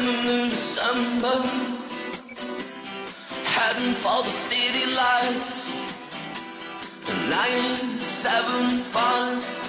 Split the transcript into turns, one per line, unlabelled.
Standing in December, heading for the city lights. 975